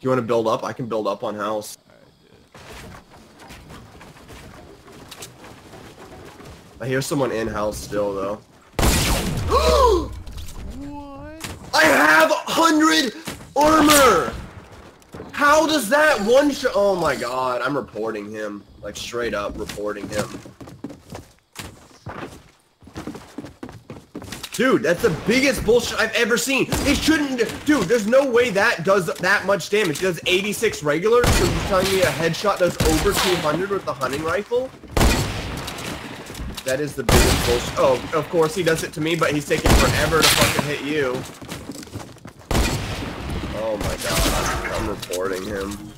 you want to build up? I can build up on house. I hear someone in house still though. What? I have 100 armor! How does that one shot? Oh my god, I'm reporting him. Like straight up reporting him. Dude, that's the biggest bullshit I've ever seen. It shouldn't, dude, there's no way that does that much damage. It does 86 regular, so you're telling me a headshot does over 200 with the hunting rifle? That is the biggest bullshit. Oh, of course he does it to me, but he's taking forever to fucking hit you. Oh my god, I'm reporting him.